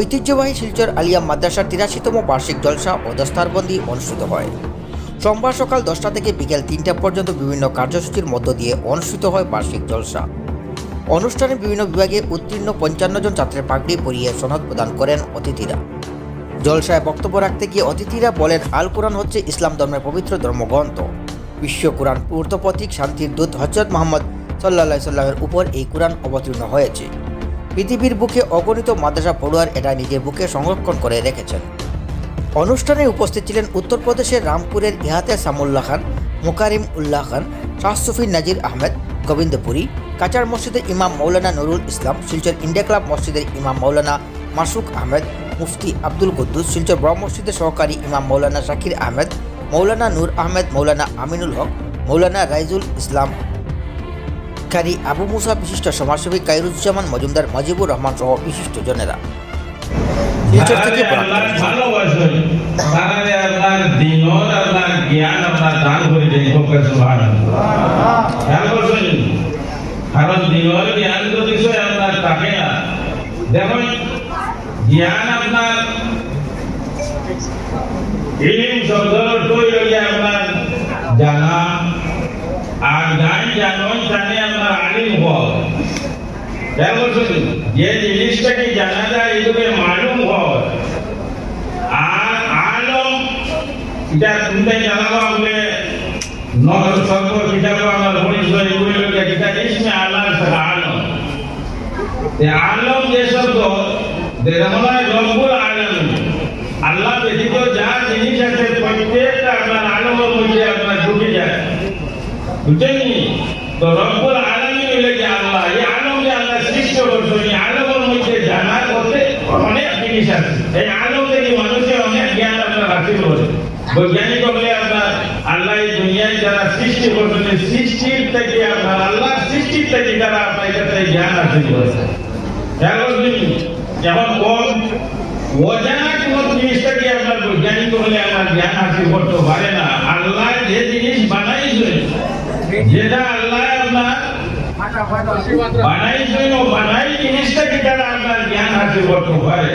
ঐতিহ্যবাহী শিলচর আলিয়া মাদ্রাসার তিরাশিতম বার্ষিক জলসা ও দস্তারবন্দি অনুষ্ঠিত হয়। সোমবার সকাল দশটা থেকে বিকেল তিনটা পর্যন্ত বিভিন্ন কার্যসূচির মধ্য দিয়ে অনুষ্ঠিত হয় বার্ষিক জলসা। অনুষ্ঠানে বিভিন্ন বিভাগে উত্তীর্ণ পঞ্চান্ন জন ছাত্রের পাগড়ি পরিয়ে সনদ প্রদান করেন অতিথিরা। জলসায় বক্তব্য রাখতে গিয়ে অতিথিরা বলেন, আল কোরআন হচ্ছে ইসলাম ধর্মের পবিত্র ধর্মগ্রন্থ। বিশ্ব কোরআন পূর্ত প্রতীক শান্তির দূত হজরত মোহাম্মদ সাল্লা সাল্লামের উপর এই কোরআন অবতীর্ণ হয়েছে। পৃথিবীর বুকে অগণিত মাদ্রাসা পড়ুয়ার এটা নিজের বুকে সংরক্ষণ করে রেখেছেন। অনুষ্ঠানে উপস্থিত ছিলেন উত্তরপ্রদেশের রামপুরের ইহাতে সামুল্লাহ খান, মুকারিম উল্লাহ খান, শাহ সুফি নাজির আহমেদ, গোবিন্দপুরী, কাচার মসজিদের ইমাম মৌলানা নুরুল ইসলাম, শিলচর ইন্ডিয়া ক্লাব মসজিদের ইমাম মৌলানা মাসুক আহমেদ, মুফতি আব্দুল কুদ্দুস, শিলচর বড় মসজিদের সহকারী ইমাম মৌলানা শাকির আহমেদ মৌলানা নূর আহমেদ মৌলানা আমিনুল হক মৌলানা রাইজুল ইসলাম কারি আবু মুসা বিশিষ্ট সমাজসেবী কাইরুজ্জামান মজুমদার মজিবুর রহমান সহ বিশিষ্ট জনেরা জ্ঞান আপনার অর্থই হইলে আপনার জানা জিনিসটাকে জানা যায় এটাকে মালুম হয় আর আলম, এটা তুমি জানাবা বলে আলম। যে শব্দ আলম আল্লাহ ব্যতীত যা জিনিস আছে প্রত্যেকটা আপনার আলমের মধ্যে আপনার ঢুকে যায় বুঝছেননি তো রব্বুল আলমী হইলে যে আল্লাহ, এই আলম যে আল্লাহ সৃষ্টি এই আলমের মধ্যে জানার করতে অনেক জিনিস আছে। এই আলম থেকে মানুষের অনেক জ্ঞান আপনার রাখতে পারে বৈজ্ঞানিক হলে আপনার, আল্লাহ এই দুনিয়ায় যারা সৃষ্টি করছেন সৃষ্টির থেকে আপনার আল্লাহ সৃষ্টির থেকে আপনার কাছে জ্ঞান যেমন কম অজানা কোন আপনার বৈজ্ঞানিক হলে আমার জ্ঞান হাসিল করতে পারে না, আল্লাহ যে জিনিস বানাইছেন যেটা আল্লাহ আপনার বানাইছেন ও বানাই জিনিসটাকে তারা আপনার জ্ঞান হাসিল করতে পারে